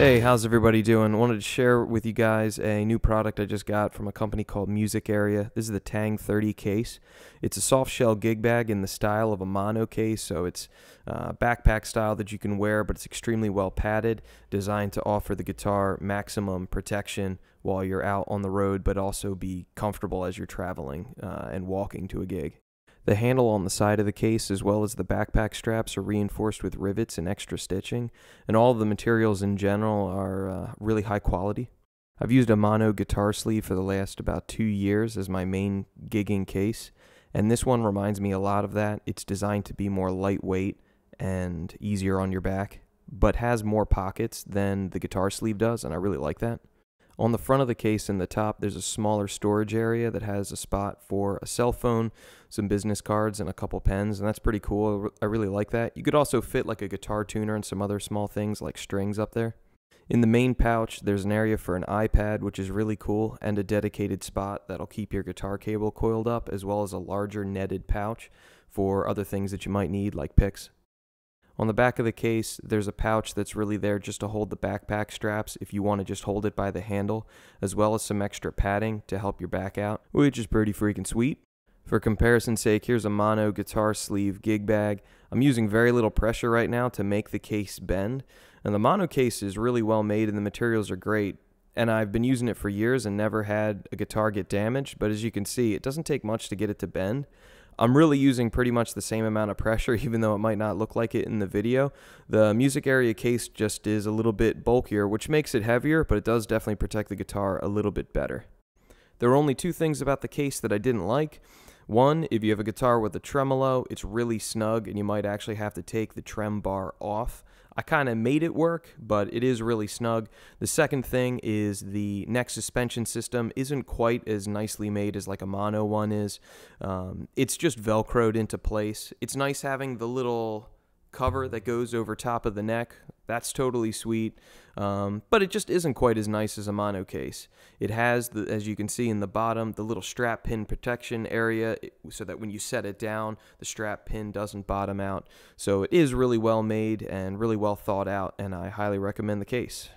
Hey, how's everybody doing? Wanted to share with you guys a new product I just got from a company called Music Area. This is the Tang 30 case. It's a soft shell gig bag in the style of a mono case, so it's uh, backpack style that you can wear, but it's extremely well padded, designed to offer the guitar maximum protection while you're out on the road, but also be comfortable as you're traveling uh, and walking to a gig. The handle on the side of the case, as well as the backpack straps, are reinforced with rivets and extra stitching, and all the materials in general are uh, really high quality. I've used a mono guitar sleeve for the last about two years as my main gigging case, and this one reminds me a lot of that. It's designed to be more lightweight and easier on your back, but has more pockets than the guitar sleeve does, and I really like that. On the front of the case in the top, there's a smaller storage area that has a spot for a cell phone, some business cards, and a couple pens, and that's pretty cool. I really like that. You could also fit like a guitar tuner and some other small things like strings up there. In the main pouch, there's an area for an iPad, which is really cool, and a dedicated spot that'll keep your guitar cable coiled up, as well as a larger netted pouch for other things that you might need, like picks. On the back of the case, there's a pouch that's really there just to hold the backpack straps if you want to just hold it by the handle, as well as some extra padding to help your back out, which is pretty freaking sweet. For comparison's sake, here's a mono guitar sleeve gig bag. I'm using very little pressure right now to make the case bend, and the mono case is really well made and the materials are great. And I've been using it for years and never had a guitar get damaged, but as you can see, it doesn't take much to get it to bend. I'm really using pretty much the same amount of pressure, even though it might not look like it in the video. The music area case just is a little bit bulkier, which makes it heavier, but it does definitely protect the guitar a little bit better. There are only two things about the case that I didn't like. One, if you have a guitar with a tremolo, it's really snug and you might actually have to take the trem bar off. I kind of made it work, but it is really snug. The second thing is the neck suspension system isn't quite as nicely made as like a mono one is. Um, it's just velcroed into place. It's nice having the little cover that goes over top of the neck. That's totally sweet, um, but it just isn't quite as nice as a mono case. It has, the, as you can see in the bottom, the little strap pin protection area so that when you set it down, the strap pin doesn't bottom out. So it is really well made and really well thought out, and I highly recommend the case.